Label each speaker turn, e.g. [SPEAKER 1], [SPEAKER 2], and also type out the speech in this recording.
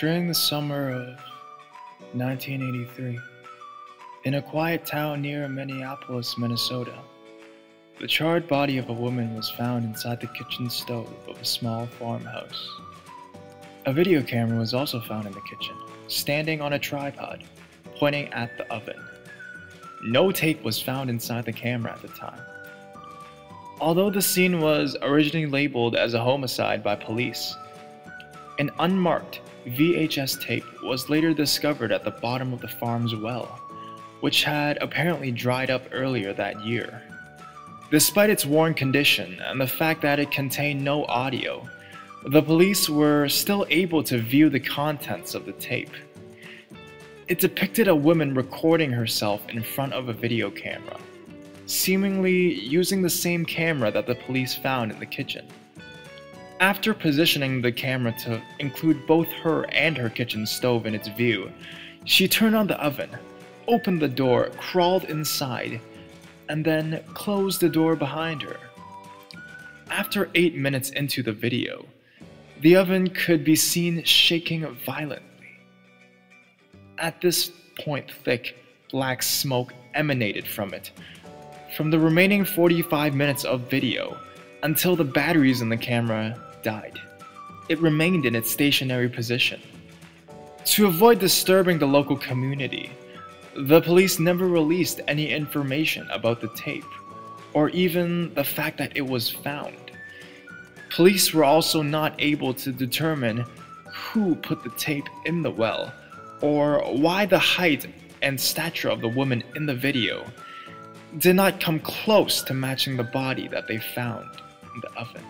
[SPEAKER 1] During the summer of 1983, in a quiet town near Minneapolis, Minnesota, the charred body of a woman was found inside the kitchen stove of a small farmhouse. A video camera was also found in the kitchen, standing on a tripod, pointing at the oven. No tape was found inside the camera at the time. Although the scene was originally labeled as a homicide by police, an unmarked VHS tape was later discovered at the bottom of the farm's well, which had apparently dried up earlier that year. Despite its worn condition and the fact that it contained no audio, the police were still able to view the contents of the tape. It depicted a woman recording herself in front of a video camera, seemingly using the same camera that the police found in the kitchen. After positioning the camera to include both her and her kitchen stove in its view, she turned on the oven, opened the door, crawled inside, and then closed the door behind her. After 8 minutes into the video, the oven could be seen shaking violently. At this point, thick, black smoke emanated from it. From the remaining 45 minutes of video, until the batteries in the camera died. It remained in its stationary position. To avoid disturbing the local community, the police never released any information about the tape, or even the fact that it was found. Police were also not able to determine who put the tape in the well, or why the height and stature of the woman in the video did not come close to matching the body that they found in the oven.